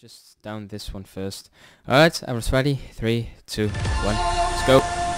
just down this one first. Alright, I was ready. Three, two, one, let's go.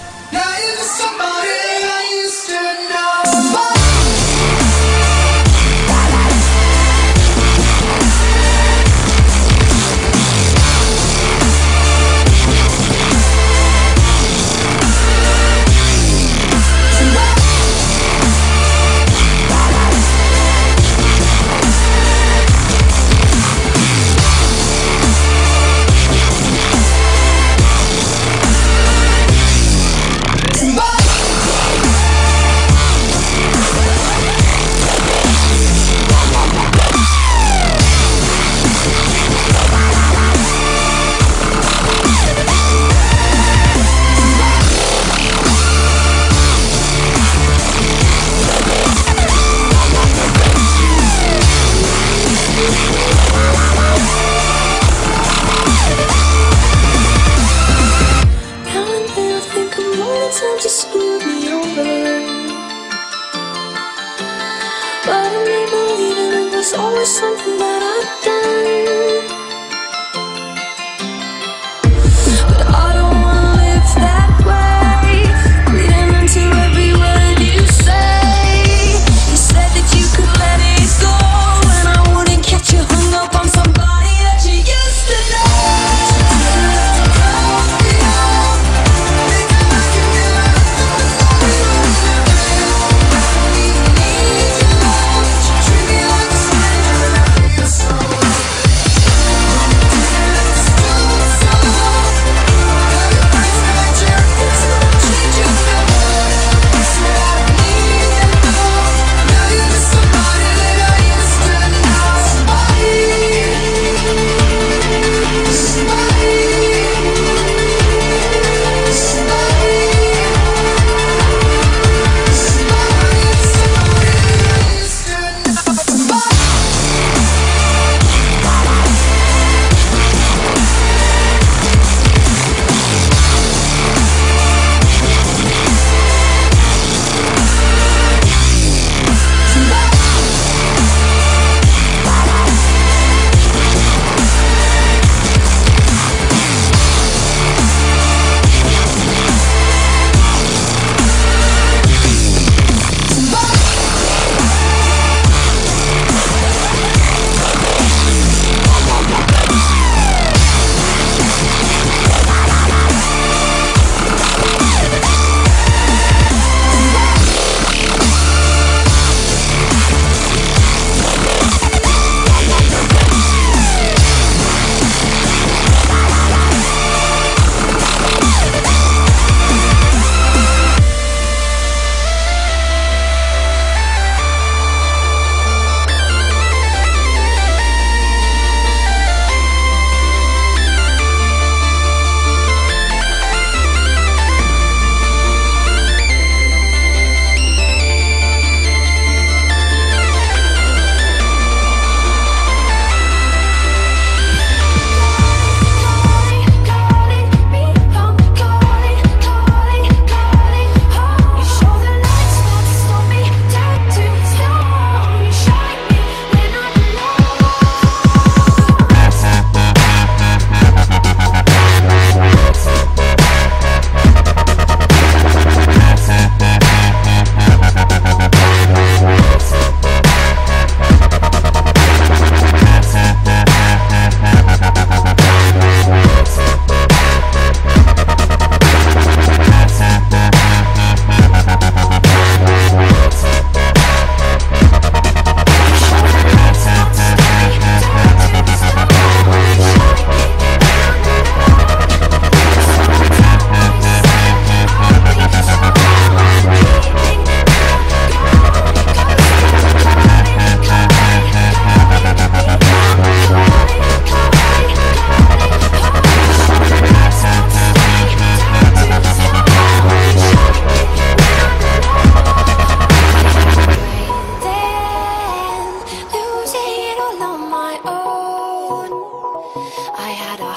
But I ain't believing that there's always something that I've done But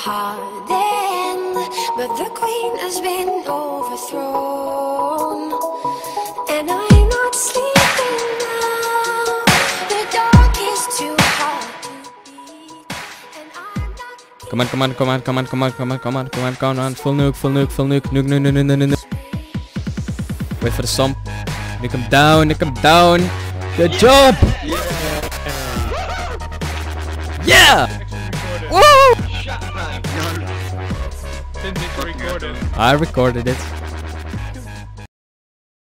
Harden, but the queen has been overthrown, and I'm not sleeping now. The dark is too hard to beat, Come on, come on, come on, come on, come on, come on, come on, come on, come on, full nuke, full nuke, full nuke, nuke, nuke, nuke, nuke, nuke. Wait for the stomp. Nuke him down, nuke him down. Good job! Yeah! yeah. Woo! Shut up. Didn't need record it. I recorded it.